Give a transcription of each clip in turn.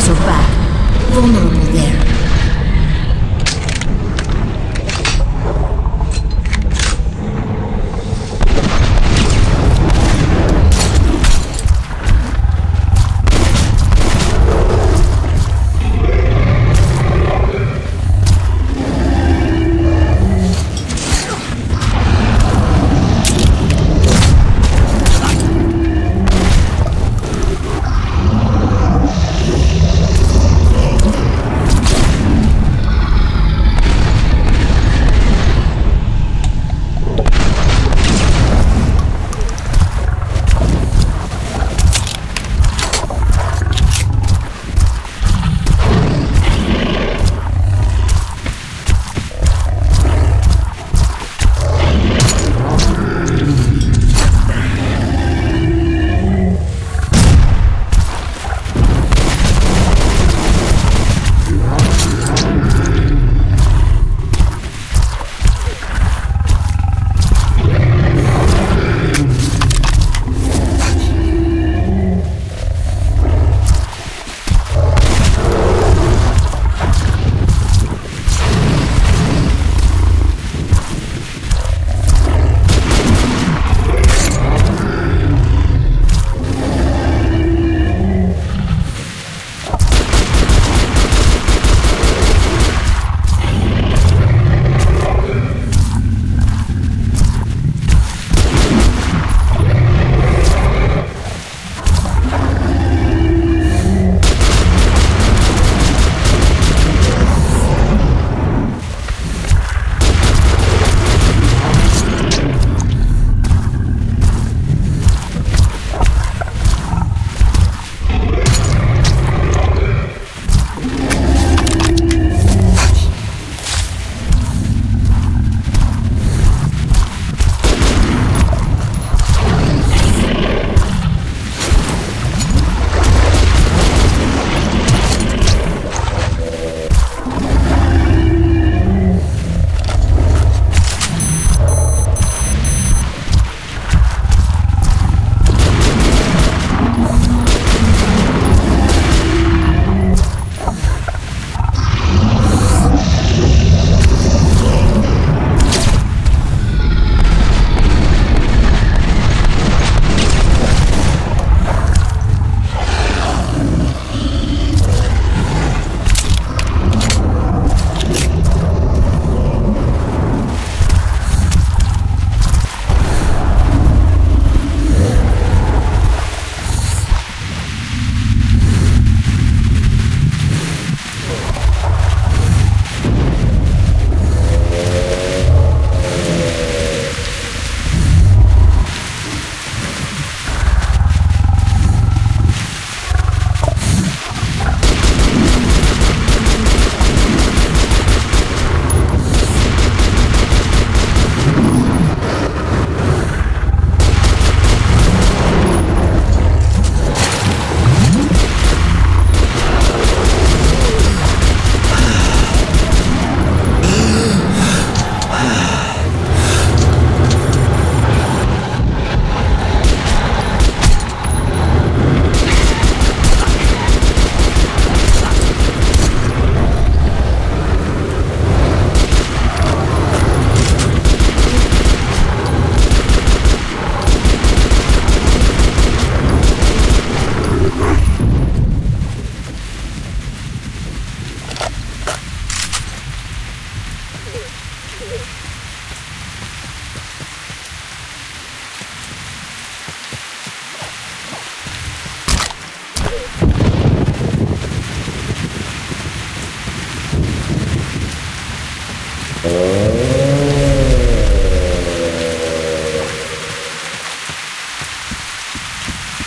So are back. Vulnerable there.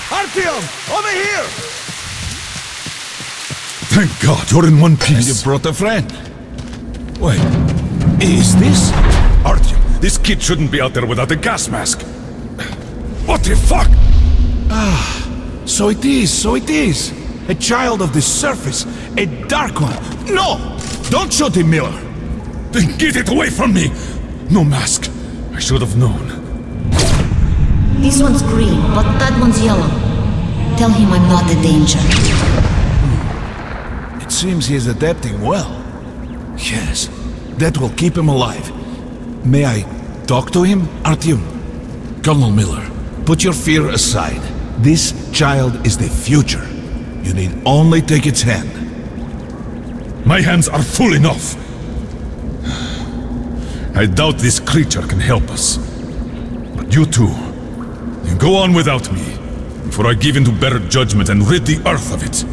Artyom! Over here! Thank God, you're in one piece. And you brought a friend. Wait, is this? Artyom, this kid shouldn't be out there without a gas mask. What the fuck? Ah. So it is, so it is. A child of the surface. A dark one. No! Don't shoot him, Miller. Then get it away from me! No mask. I should have known. This one's green, but that one's yellow. Tell him I'm not a danger. Hmm. It seems he is adapting well. Yes, that will keep him alive. May I talk to him, Artyom? Colonel Miller, put your fear aside. This child is the future. You need only take its hand. My hands are full enough. I doubt this creature can help us. But you two, you go on without me, before I give in to better judgment and rid the earth of it.